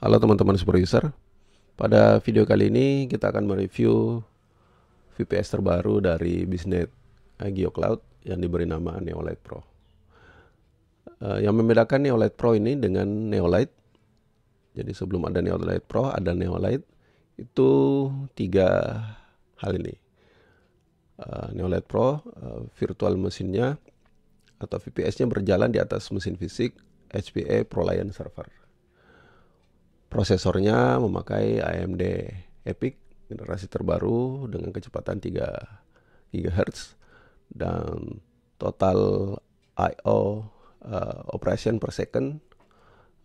Halo teman-teman super user. Pada video kali ini kita akan mereview VPS terbaru dari Bisnet GeoCloud yang diberi nama Neolight Pro. Uh, yang membedakan Neolight Pro ini dengan Neolight, jadi sebelum ada Neolight Pro ada Neolight, itu tiga hal ini. Uh, Neolight Pro, uh, virtual mesinnya atau VPS-nya berjalan di atas mesin fisik HPE ProLiant Server Prosesornya memakai AMD EPIC generasi terbaru dengan kecepatan 3 GHz dan total I/O uh, operation per second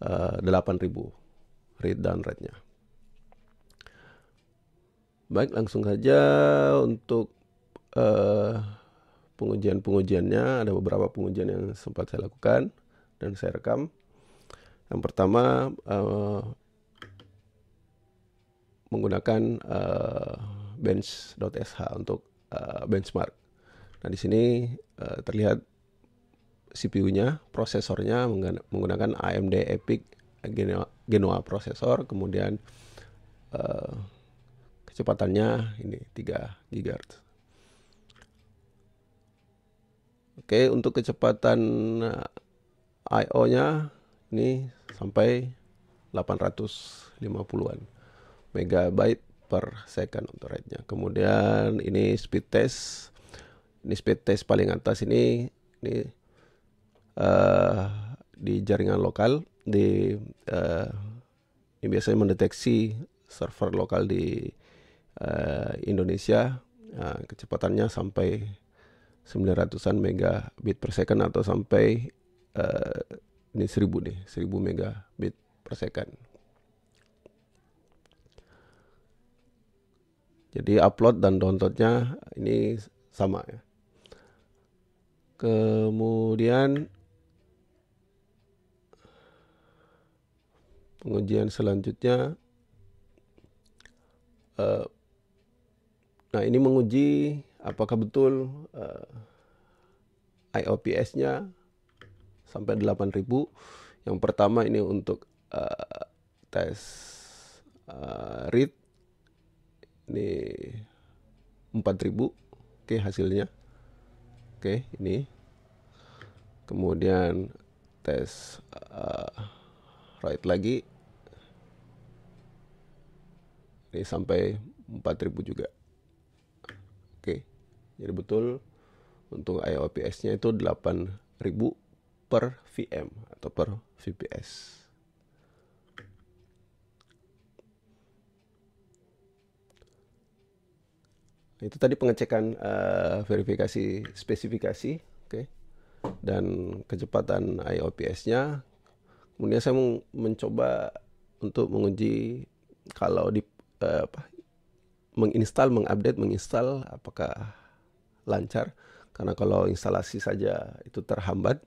uh, 8000 read dan write-nya. Baik, langsung saja untuk uh, pengujian-pengujiannya ada beberapa pengujian yang sempat saya lakukan dan saya rekam. Yang pertama uh, menggunakan uh, bench.sh untuk uh, benchmark. Nah, di sini uh, terlihat CPU-nya, prosesornya menggunakan AMD EPIC Genoa, Genoa prosesor, kemudian uh, kecepatannya ini 3 GHz. Oke, untuk kecepatan I/O-nya ini sampai 850-an megabyte per second untuk rate-nya. Kemudian ini speed test. Ini speed test paling atas ini ini uh, di jaringan lokal di uh, ini biasanya mendeteksi server lokal di uh, Indonesia. Uh, kecepatannya sampai 900-an megabit per second atau sampai uh, ini 1000 nih, 1000 megabit per second. Jadi upload dan downloadnya ini sama ya. Kemudian pengujian selanjutnya uh, nah ini menguji apakah betul uh, eh, IOPS-nya sampai 8000 yang pertama ini untuk uh, tes uh, read ini 4000 oke hasilnya. Oke ini. Kemudian tes uh, right lagi. Ini sampai 4000 juga. Oke jadi betul untuk IOPS nya itu 8000 per VM atau per VPS itu tadi pengecekan uh, verifikasi spesifikasi oke. Okay, dan kecepatan IOPS-nya kemudian saya mencoba untuk menguji kalau di uh, apa menginstal mengupdate menginstal apakah lancar. Karena kalau instalasi saja itu terhambat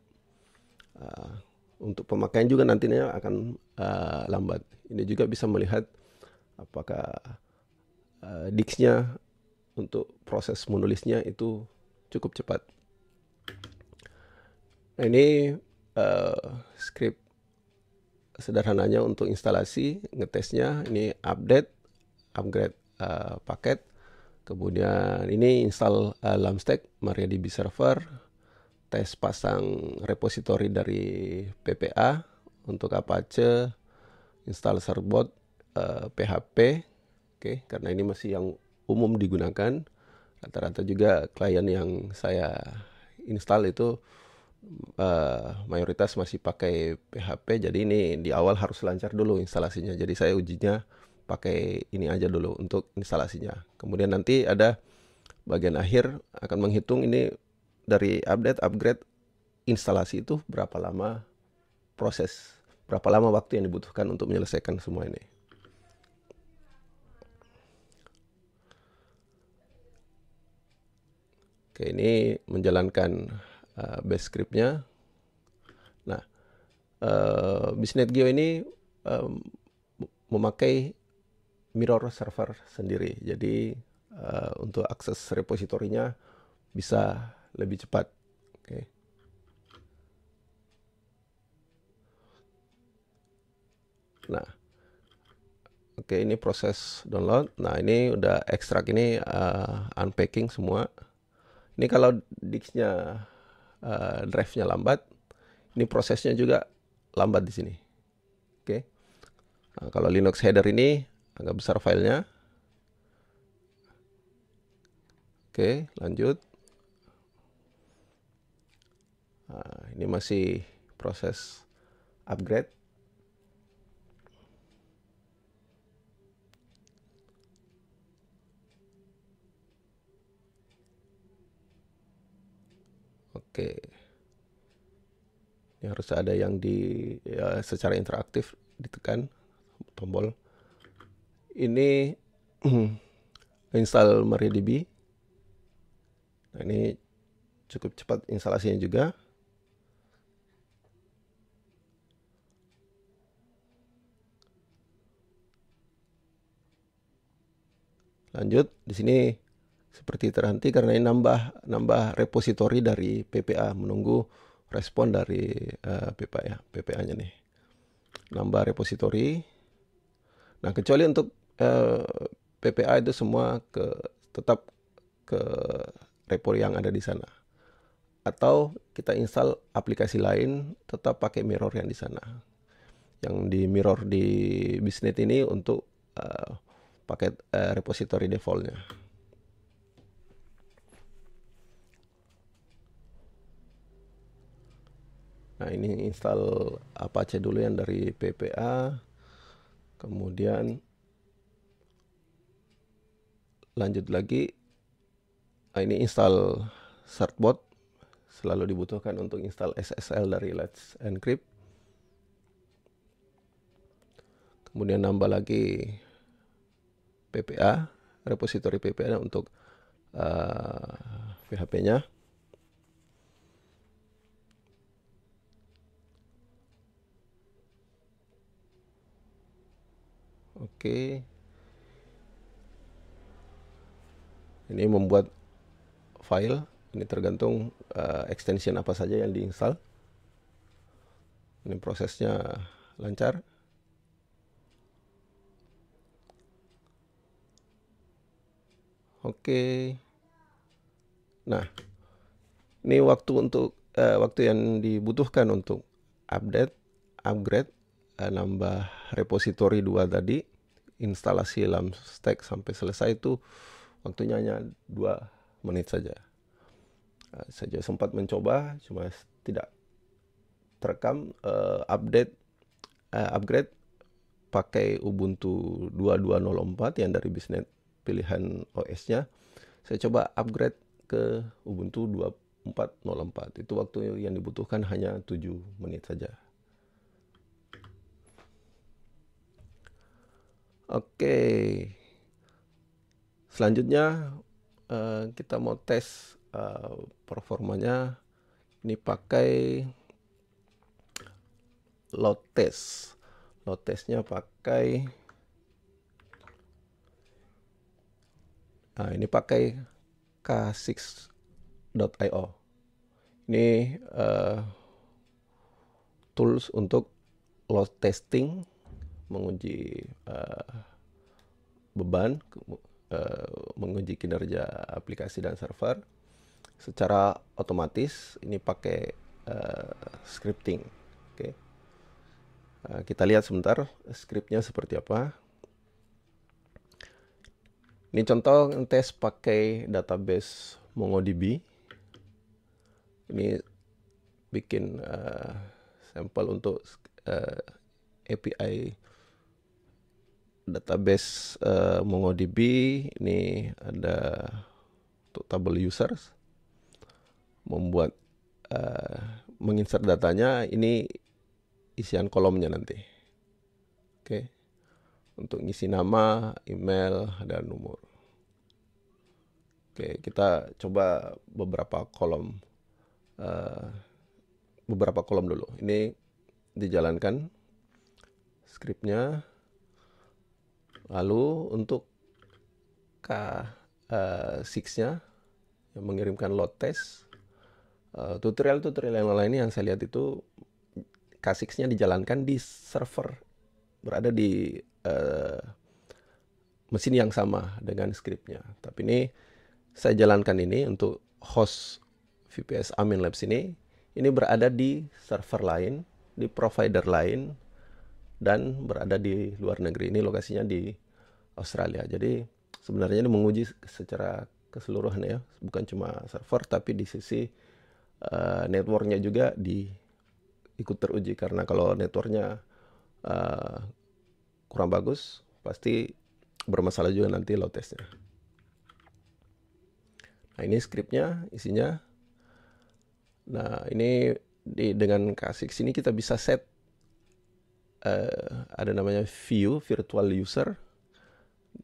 uh, untuk pemakaian juga nantinya akan uh, lambat. Ini juga bisa melihat apakah uh, disk-nya untuk proses menulisnya itu cukup cepat. Nah ini uh, script sederhananya untuk instalasi ngetesnya ini update upgrade uh, paket kemudian ini install uh, Lamstack MariaDB server tes pasang repository dari PPA untuk Apache install Serbot uh, PHP oke okay, karena ini masih yang umum digunakan. Rata-rata juga klien yang saya install itu uh, mayoritas masih pakai PHP. Jadi ini di awal harus lancar dulu instalasinya. Jadi saya ujinya pakai ini aja dulu untuk instalasinya. Kemudian nanti ada bagian akhir akan menghitung ini dari update upgrade instalasi itu berapa lama proses berapa lama waktu yang dibutuhkan untuk menyelesaikan semua ini. Oke, ini menjalankan uh, base scriptnya. Nah, uh, Bisnet Geo ini um, memakai mirror server sendiri. Jadi uh, untuk akses repositorinya bisa lebih cepat. Oke. Nah, Oke, ini proses download. Nah, ini udah ekstrak ini uh, unpacking semua. Ini kalau disknya uh, drive-nya lambat, ini prosesnya juga lambat di sini. Oke. Nah, kalau Linux header ini agak besar filenya. Oke, lanjut. Nah, ini masih proses upgrade. Oke. Ini harus ada yang di ya, secara interaktif ditekan tombol. Ini install MariaDB. Nah, ini cukup cepat instalasinya juga. Lanjut, di sini seperti terhenti karena ini nambah nambah repositori dari PPA menunggu respon dari uh, eh, PPA ya PPA-nya nih. Nambah repositori. Nah kecuali untuk uh, eh, PPA itu semua ke tetap ke repo yang ada di sana. Atau kita install aplikasi lain tetap pakai mirror yang di sana. Yang di mirror di bisnet ini untuk uh, paket uh, repository defaultnya Nah ini install Apache dulu yang dari PPA. Kemudian lanjut lagi. Nah, ini install certbot. Selalu dibutuhkan untuk install SSL dari Let's Encrypt. Kemudian nambah lagi PPA, repository PPA untuk uh, eh, PHP-nya. Oke. Ini membuat file. Ini tergantung uh, extension apa saja yang diinstal. Ini prosesnya lancar. Oke. Nah, ini waktu untuk uh, waktu yang dibutuhkan untuk update, upgrade uh, nambah repository dua tadi instalasi dalam stack sampai selesai itu waktunya hanya dua menit saja. Uh, saya sempat mencoba cuma tidak terekam uh, update uh, upgrade pakai Ubuntu 2204 yang dari bisnet pilihan OS-nya saya coba upgrade ke Ubuntu 2404 itu waktu yang dibutuhkan hanya 7 menit saja Oke. Selanjutnya uh, kita mau tes uh, performanya. Ini pakai load test. Load testnya pakai Nah, ini pakai k6.io. Ini uh, tools untuk load testing menguji uh, beban, uh, menguji kinerja aplikasi dan server secara otomatis. Ini pakai uh, scripting. Oke, okay. uh, kita lihat sebentar scriptnya seperti apa. Ini contoh tes pakai database MongoDB. Ini bikin uh, sampel untuk uh, API database uh, MongoDB ini ada untuk table users membuat uh, menginsert datanya ini isian kolomnya nanti. Oke. Okay. untuk ngisi nama email dan nomor oke okay, kita coba beberapa kolom uh, beberapa kolom dulu. Ini dijalankan skripnya Lalu untuk K6-nya uh, yang mengirimkan load test, uh, tutorial-tutorial yang lain yang saya lihat itu K6-nya dijalankan di server berada di uh, mesin yang sama dengan scriptnya. Tapi ini saya jalankan ini untuk host VPS Amin Labs ini. Ini berada di server lain, di provider lain, dan berada di luar negeri. Ini lokasinya di Australia. Jadi sebenarnya ini menguji secara keseluruhan ya, bukan cuma server tapi di sisi uh, networknya juga di ikut teruji karena kalau networknya uh, kurang bagus pasti bermasalah juga nanti load testnya. Nah ini scriptnya isinya. Nah ini di, dengan kasih sini kita bisa set uh, ada namanya view virtual user.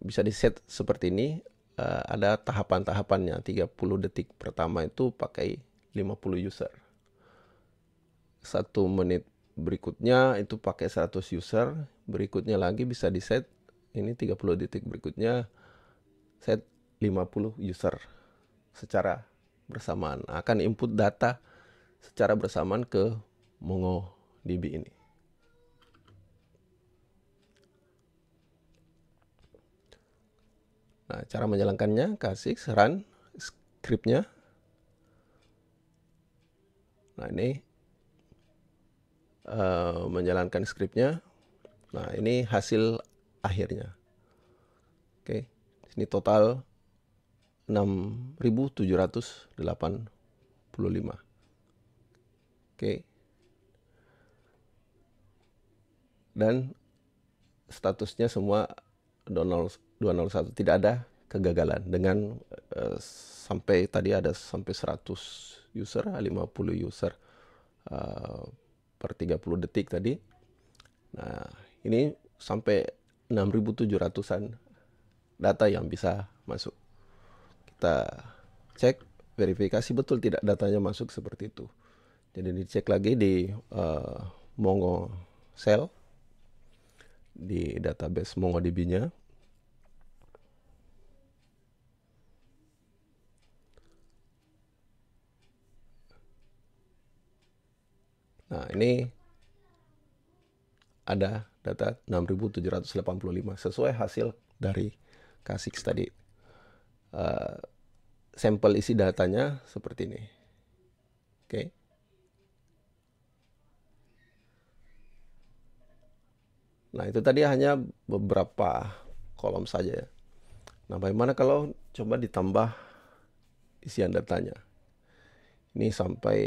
Bisa di set seperti ini. Uh, ada tahapan-tahapannya. 30 detik pertama itu pakai 50 user. Satu menit berikutnya itu pakai 100 user. Berikutnya lagi bisa di set ini 30 detik berikutnya set 50 user secara bersamaan. Akan input data secara bersamaan ke MongoDB ini. Nah, cara menjalankannya kasih run scriptnya. Nah, ini uh, menjalankan scriptnya. Nah, ini hasil akhirnya. Oke, ini total 6.785. Oke. Dan statusnya semua 201 tidak ada kegagalan dengan uh, sampai tadi ada sampai 100 user, 50 user uh, per 30 detik tadi. Nah, ini sampai 6.700-an data yang bisa masuk. Kita cek verifikasi betul tidak datanya masuk seperti itu. Jadi dicek lagi di uh, Mongo Cell di database MongoDB-nya. Nah, ini ada data 6785 sesuai hasil dari Kasix tadi. Uh, sampel isi datanya seperti ini. Oke. Okay. Nah, itu tadi hanya beberapa kolom saja ya. Nah, bagaimana kalau coba ditambah isian datanya? Ini sampai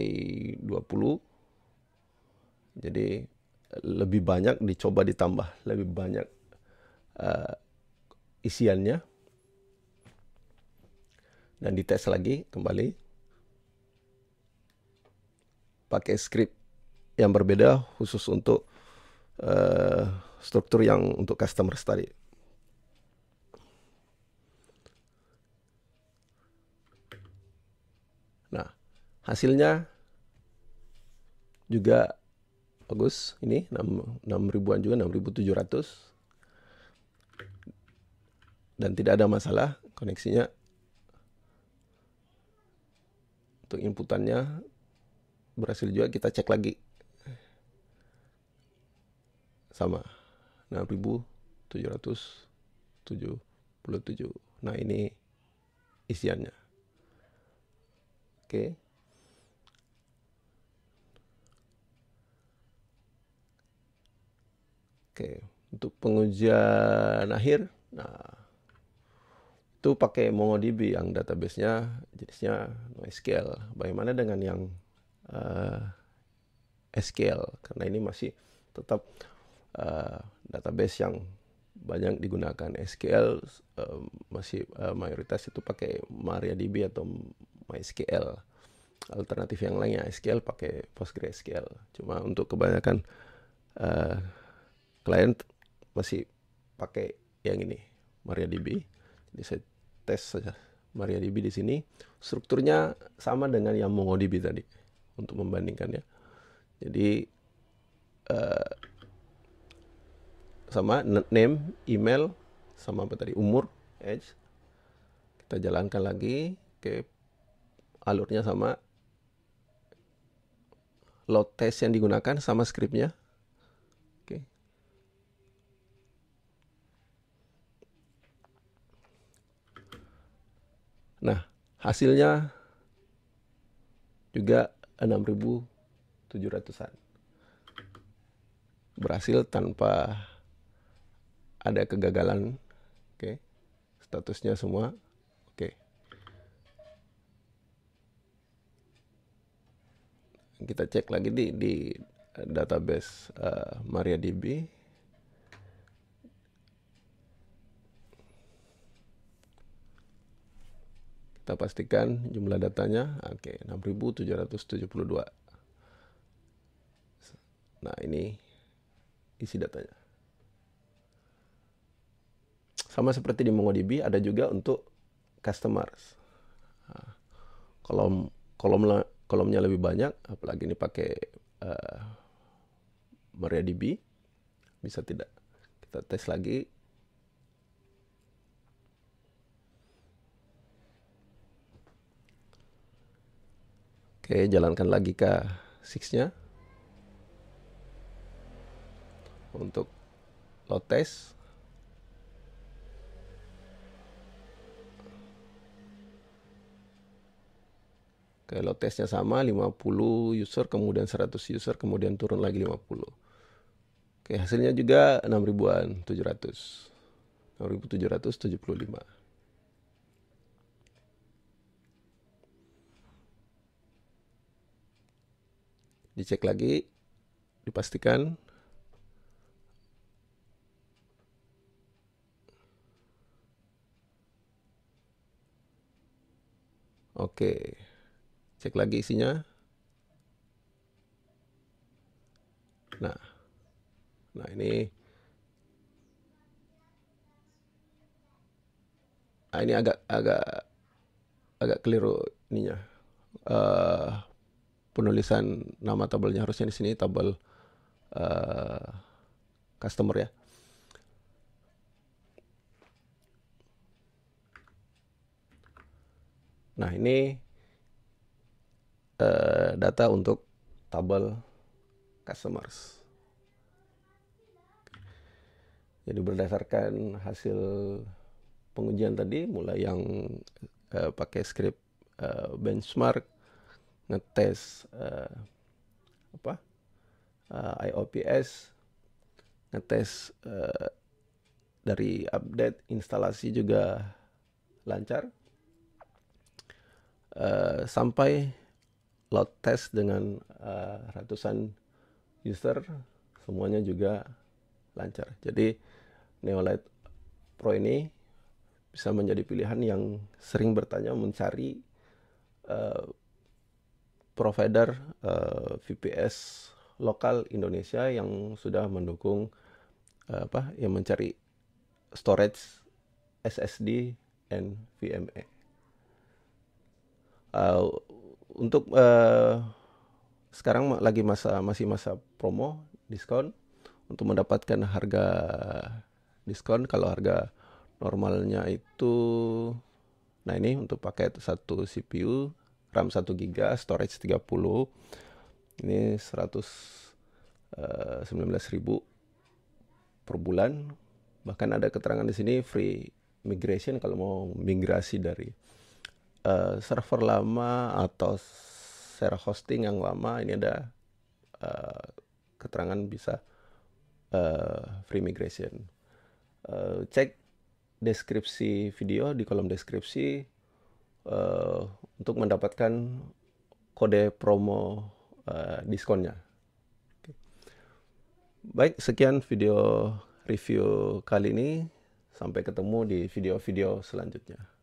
20. Jadi lebih banyak dicoba ditambah lebih banyak uh, isiannya dan dites lagi kembali pakai script yang berbeda khusus untuk uh, struktur yang untuk customer tadi. Nah, hasilnya juga bagus ini 6, 6 ribuan juga 6700 dan tidak ada masalah koneksinya. Untuk inputannya berhasil juga kita cek lagi. Sama 6777 nah ini isiannya. Oke. okay. Oke, untuk pengujian akhir, nah itu pakai MongoDB yang database-nya jenisnya NoSQL. Bagaimana dengan yang uh, eh, SQL? Karena ini masih tetap uh, database yang banyak digunakan SQL uh, masih uh, mayoritas itu pakai MariaDB atau MySQL. Alternatif yang lainnya SQL pakai PostgreSQL. Cuma untuk kebanyakan uh, klien masih pakai yang ini MariaDB. Jadi saya tes saja MariaDB di sini. Strukturnya sama dengan yang MongoDB tadi untuk membandingkannya. Jadi uh, sama name, email, sama apa tadi umur, age. Kita jalankan lagi ke alurnya sama load test yang digunakan sama scriptnya Nah, hasilnya juga 6.700-an. Berhasil tanpa ada kegagalan. Oke. Statusnya semua oke. Kita cek lagi di di database uh, MariaDB. Kita pastikan jumlah datanya, oke, okay, 6.772. Nah, ini isi datanya. Sama seperti di MongoDB, ada juga untuk customers. Nah, kolom kolom kolomnya lebih banyak, apalagi ini pakai uh, MariaDB, bisa tidak. Kita tes lagi. Oke, jalankan lagi ke 6-nya. Untuk load test. Oke, load testnya sama, 50 user, kemudian 100 user, kemudian turun lagi 50. Oke, hasilnya juga 6 ribuan, 700. 6775. Dicek lagi dipastikan. Oke cek lagi isinya. Nah nah ini. Nah ini agak agak agak keliru ininya. Uh, penulisan nama tabelnya harusnya di sini tabel uh, customer ya. Nah ini uh, data untuk tabel customers. Jadi berdasarkan hasil pengujian tadi, mulai yang uh, pakai script uh, benchmark, ngetes uh, apa uh, IOPS ngetes uh, dari update instalasi juga lancar uh, sampai load test dengan uh, ratusan user semuanya juga lancar. Jadi Neolite Pro ini bisa menjadi pilihan yang sering bertanya mencari uh, provider uh, eh, VPS lokal Indonesia yang sudah mendukung uh, apa yang mencari storage SSD dan VME. Uh, untuk uh, sekarang lagi masa masih masa promo diskon untuk mendapatkan harga diskon kalau harga normalnya itu nah ini untuk paket satu CPU RAM 1 GB, storage 30. Ini 119.000 uh, per bulan. Bahkan ada keterangan di sini free migration kalau mau migrasi dari uh, server lama atau server hosting yang lama ini ada uh, keterangan bisa uh, free migration. Uh, cek deskripsi video di kolom deskripsi uh, untuk mendapatkan kode promo uh, diskonnya. Baik, sekian video review kali ini. Sampai ketemu di video-video selanjutnya.